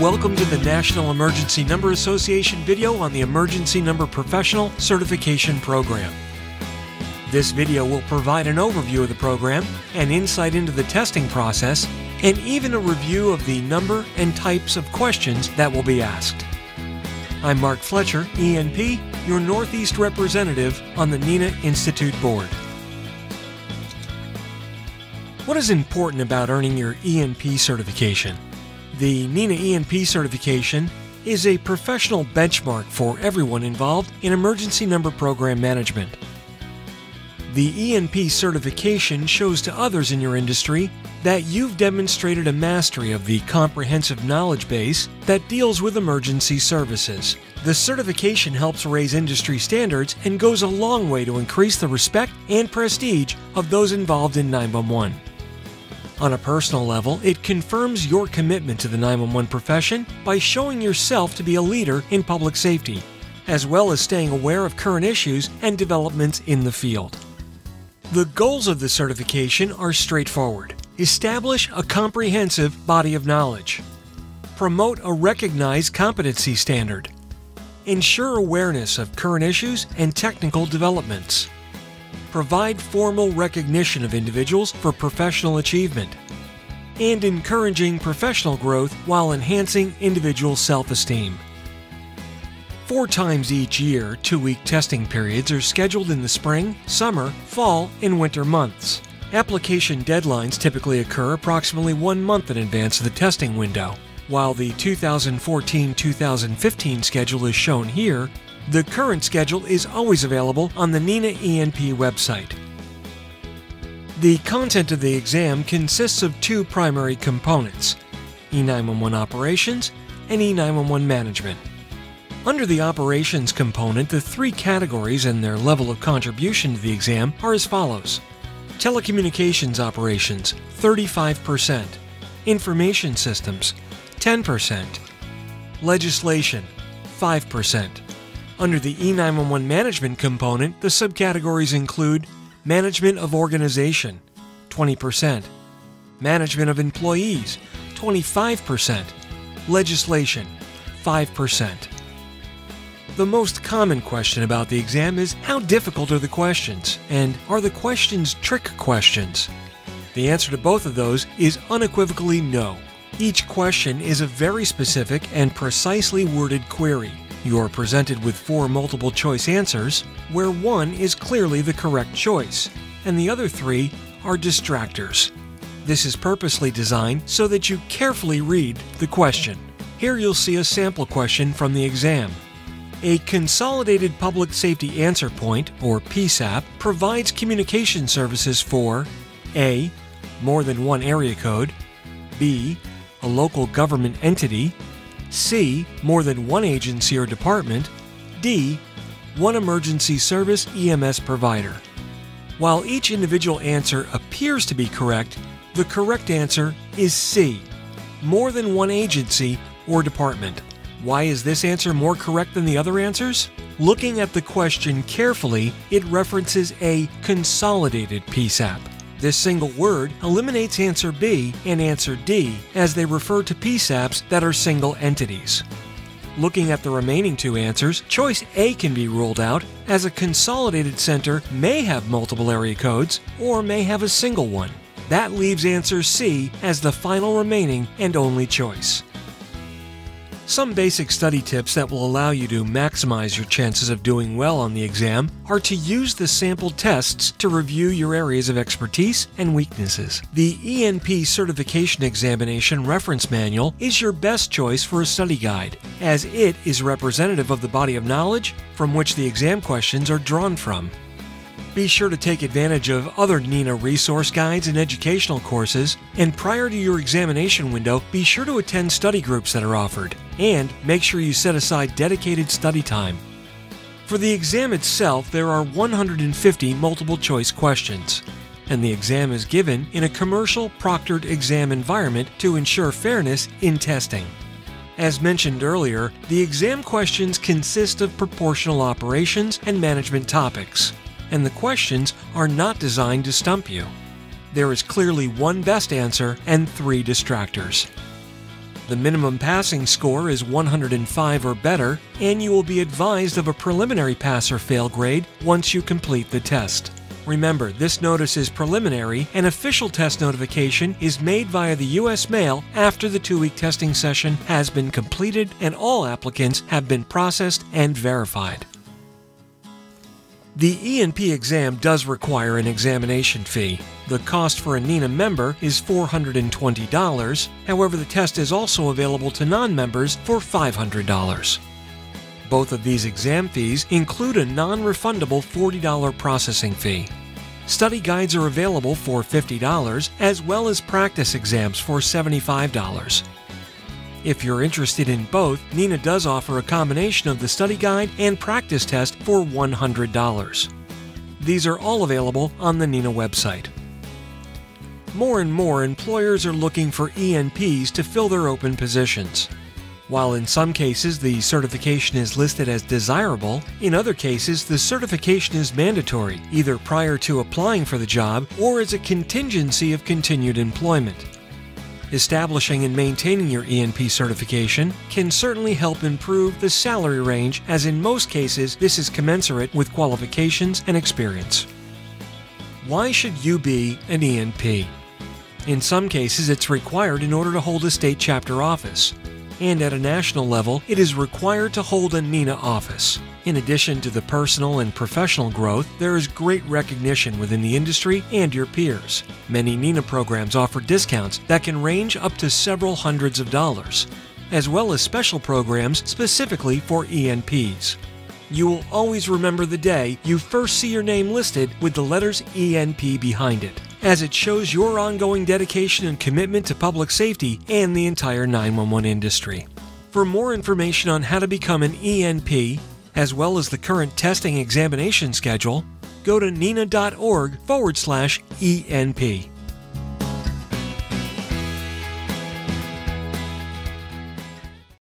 Welcome to the National Emergency Number Association video on the Emergency Number Professional Certification Program. This video will provide an overview of the program, an insight into the testing process, and even a review of the number and types of questions that will be asked. I'm Mark Fletcher, ENP, your Northeast representative on the NENA Institute Board. What is important about earning your ENP certification? The NENA ENP certification is a professional benchmark for everyone involved in emergency number program management. The ENP certification shows to others in your industry that you've demonstrated a mastery of the comprehensive knowledge base that deals with emergency services. The certification helps raise industry standards and goes a long way to increase the respect and prestige of those involved in 911. On a personal level, it confirms your commitment to the 911 profession by showing yourself to be a leader in public safety, as well as staying aware of current issues and developments in the field. The goals of the certification are straightforward. Establish a comprehensive body of knowledge. Promote a recognized competency standard. Ensure awareness of current issues and technical developments provide formal recognition of individuals for professional achievement, and encouraging professional growth while enhancing individual self esteem. Four times each year, two week testing periods are scheduled in the spring, summer, fall, and winter months. Application deadlines typically occur approximately one month in advance of the testing window. While the 2014 2015 schedule is shown here, the current schedule is always available on the NENA ENP website. The content of the exam consists of two primary components E911 Operations and E911 Management. Under the Operations component, the three categories and their level of contribution to the exam are as follows Telecommunications Operations, 35%, Information Systems, 10%, Legislation, 5%. Under the E911 management component, the subcategories include management of organization, 20%, management of employees, 25%, legislation, 5%. The most common question about the exam is how difficult are the questions, and are the questions trick questions? The answer to both of those is unequivocally no. Each question is a very specific and precisely worded query. You are presented with four multiple choice answers, where one is clearly the correct choice, and the other three are distractors. This is purposely designed so that you carefully read the question. Here you'll see a sample question from the exam. A Consolidated Public Safety Answer Point, or PSAP, provides communication services for A. More than one area code, B. A local government entity, C. More than one agency or department. D. One emergency service EMS provider. While each individual answer appears to be correct, the correct answer is C. More than one agency or department. Why is this answer more correct than the other answers? Looking at the question carefully, it references a consolidated PSAP. This single word eliminates answer B and answer D as they refer to PSAPs that are single entities. Looking at the remaining two answers, choice A can be ruled out as a consolidated center may have multiple area codes or may have a single one. That leaves answer C as the final remaining and only choice. Some basic study tips that will allow you to maximize your chances of doing well on the exam are to use the sample tests to review your areas of expertise and weaknesses. The ENP Certification Examination Reference Manual is your best choice for a study guide, as it is representative of the body of knowledge from which the exam questions are drawn from. Be sure to take advantage of other NENA resource guides and educational courses, and prior to your examination window, be sure to attend study groups that are offered, and make sure you set aside dedicated study time. For the exam itself, there are 150 multiple choice questions, and the exam is given in a commercial proctored exam environment to ensure fairness in testing. As mentioned earlier, the exam questions consist of proportional operations and management topics and the questions are not designed to stump you. There is clearly one best answer and three distractors. The minimum passing score is 105 or better, and you will be advised of a preliminary pass or fail grade once you complete the test. Remember, this notice is preliminary, and official test notification is made via the U.S. mail after the two week testing session has been completed and all applicants have been processed and verified. The ENP exam does require an examination fee. The cost for a NENA member is $420. However, the test is also available to non members for $500. Both of these exam fees include a non refundable $40 processing fee. Study guides are available for $50 as well as practice exams for $75. If you're interested in both, NENA does offer a combination of the study guide and practice test for $100. These are all available on the NENA website. More and more employers are looking for ENPs to fill their open positions. While in some cases the certification is listed as desirable, in other cases the certification is mandatory, either prior to applying for the job or as a contingency of continued employment. Establishing and maintaining your ENP certification can certainly help improve the salary range, as in most cases, this is commensurate with qualifications and experience. Why should you be an ENP? In some cases, it's required in order to hold a state chapter office, and at a national level, it is required to hold a NENA office. In addition to the personal and professional growth, there is great recognition within the industry and your peers. Many NENA programs offer discounts that can range up to several hundreds of dollars, as well as special programs specifically for ENPs. You will always remember the day you first see your name listed with the letters ENP behind it, as it shows your ongoing dedication and commitment to public safety and the entire 911 industry. For more information on how to become an ENP, as well as the current testing examination schedule, go to nena.org forward slash ENP.